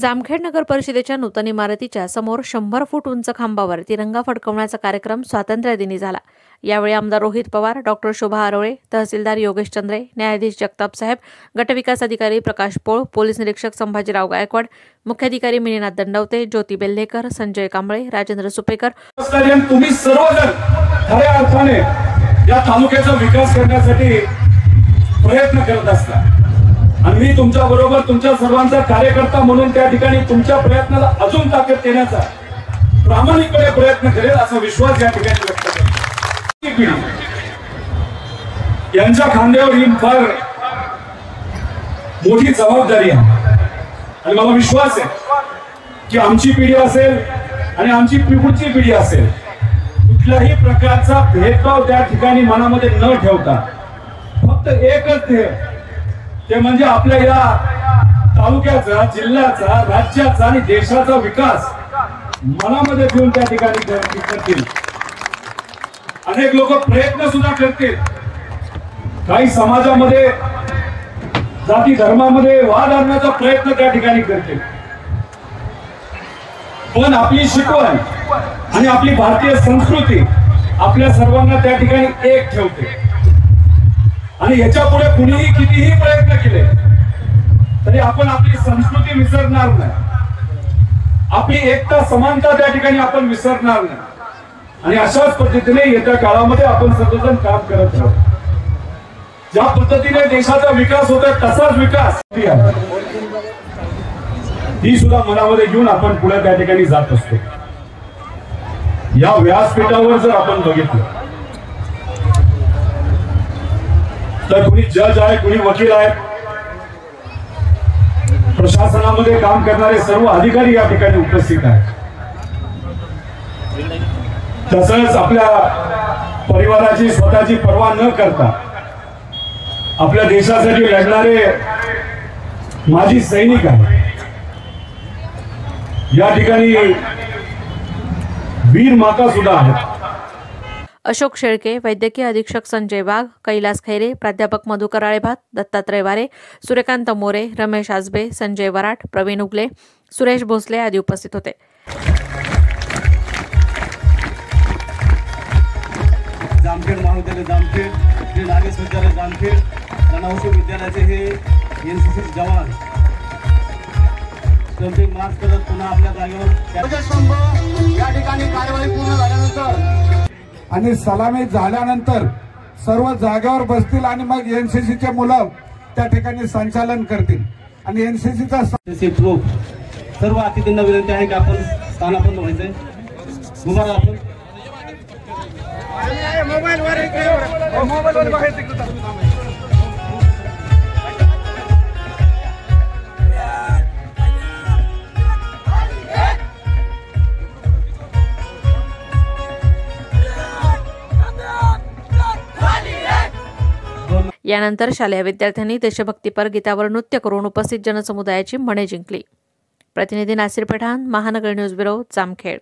जामखेड नगर परिषदेच्या नूतन इमारतीच्या समोर शंभर फूट उंच खांबावर तिरंगा फडकवण्याचा कार्यक्रम स्वातंत्र्यदिनी झाला. यावेळी आमदार रोहित पवार डॉक्टर शोभा आरोळे तहसीलदार योगेश चंद्रे न्यायाधीश जगताप साहेब गटविकास अधिकारी प्रकाश पोळ पोलीस निरीक्षक संभाजीराव गायकवाड मुख्याधिकारी मिनीनाथ दंडवते ज्योती बेल्हेकर संजय कांबळे राजेंद्र सुपेकर. तुम्ही सर्वजण खऱ्या अर्थाने या तालुक्याचा विकास करण्यासाठी प्रयत्न करत असता. आणि मी तुमच्या बरोबर तुमच्या सर्वांचा कार्यकर्ता म्हणून त्या ठिकाणी तुमच्या प्रयत्नाला अजून ताकद देण्याचा प्रामाणिकपणे प्रयत्न करेल असा विश्वास या ठिकाणी व्यक्त करतो. यांच्या खांद्यावर ही फार मोठी जबाबदारी आहे. आणि मला विश्वास आहे की आमची पिढी असेल आणि आमची पुढची पिढी असेल कुठल्याही प्रकारचा भेदभाव त्या ठिकाणी मनामध्ये न ठेवता फक्त एकच ध्येय ते म्हणजे आपल्या या तालुक्याचा जिल्ह्याचा राज्याचा आणि देशाचा विकास मनामध्ये ठेवून त्या ठिकाणी करतील. अनेक लोक प्रयत्न सुद्धा करतील. काही समाजामध्ये जाती धर्मामध्ये वाद आणण्याचा प्रयत्न त्या ठिकाणी करतील. पण आपली शिकवण आणि आपली भारतीय संस्कृती आपल्या सर्वांना त्या ठिकाणी एक ठेवते. आणि याच्यापुढे कुणीही कितीही प्रयत्न केले तरी आपण आपली संस्कृती विसरणार नाही. आपली एकता समानता त्या ठिकाणी आपण विसरणार नाही. आणि अशाच पद्धतीने येत्या काळामध्ये आपण सतत काम करत राहू. ज्या पद्धतीने देशाचा विकास होतोय तसाच विकास ही सुद्धा मनामध्ये घेऊन आपण पुढे त्या ठिकाणी जात असतो. या व्यासपीठावर जर आपण बघितलं तर कुणी जज आहे कुणी वकील आहे. प्रशासनामध्ये काम करणारे सर्व अधिकारी या ठिकाणी उपस्थित आहेत. तसंच आपल्या परिवाराची स्वतःची पर्वा न करता आपल्या देशासाठी लढणारे माजी सैनिक आहेत. या ठिकाणी वीर माता सुद्धा आहेत. अशोक शेळके वैद्यकीय अधीक्षक संजय वाघ कैलास खैरे प्राध्यापक मधुकर आळेभात दत्तात्रय वारे सूर्यकांत मोरे रमेश आजबे संजय वराट प्रवीण उगले सुरेश भोसले आदी उपस्थित होते. जामखेड महाविद्यालय जामखेड श्री नागेश विद्यालय जामखेड रणौषध विद्यालयाचे हे एन सी सी जवान. त्यांचे मार्च करत पुन्हा आपल्या जागेवर या ठिकाणी कारवाई पूर्ण झाल्यानंतर आणि सलामी झाल्यानंतर सर्व जागेवर बसतील आणि मग एनसीसीचे मुलं त्या ठिकाणी संचालन करतील. आणि एनसीसीचा सर्व अतिथींना विनंती आहे की आपण स्थानापन्न व्हायचंय. उभा राहा आपण यानंतर शालेय विद्यार्थ्यांनी देशभक्तीपर गीतावर नृत्य करून उपस्थित जनसमुदायाची म्हणे जिंकली. प्रतिनिधी नासिर पठाण महानगर न्यूज ब्युरो जामखेड.